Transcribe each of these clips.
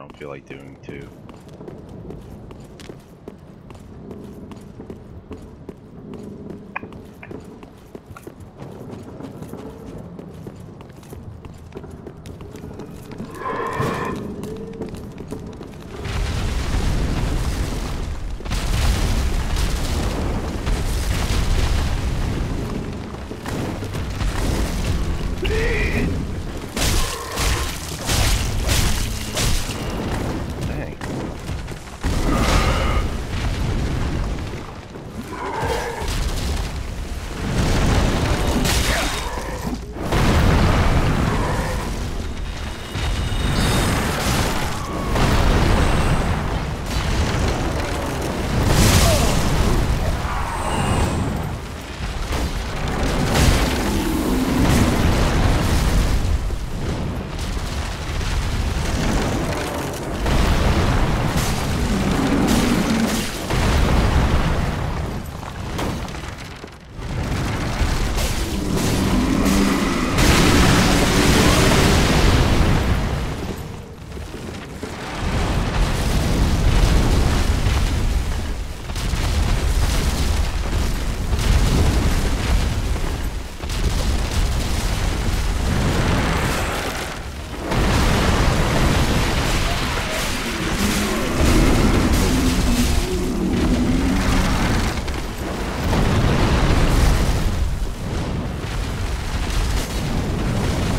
I don't feel like doing two.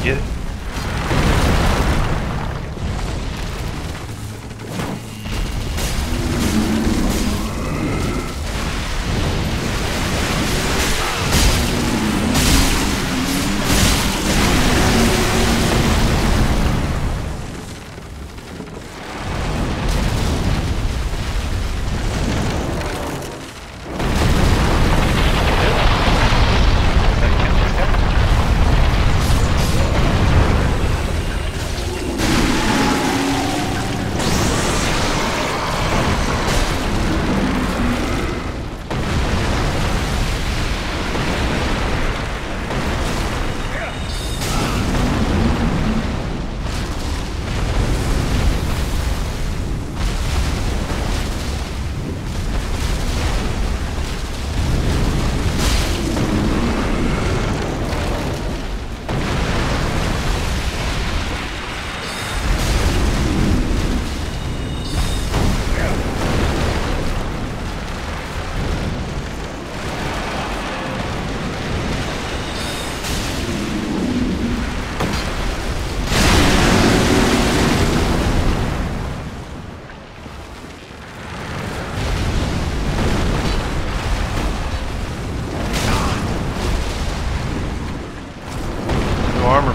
Get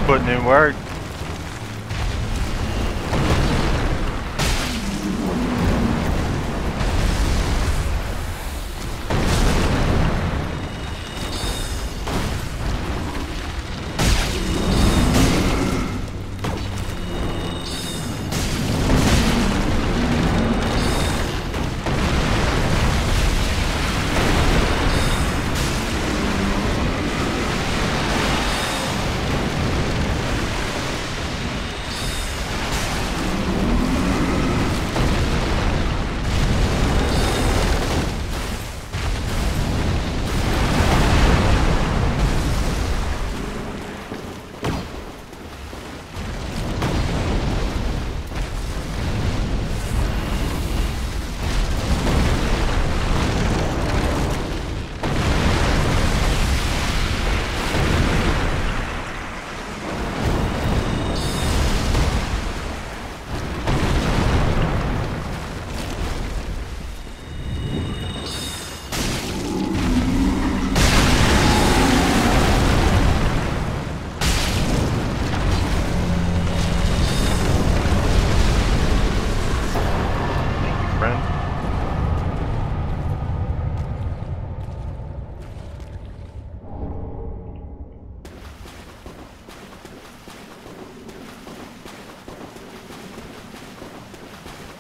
putting in work.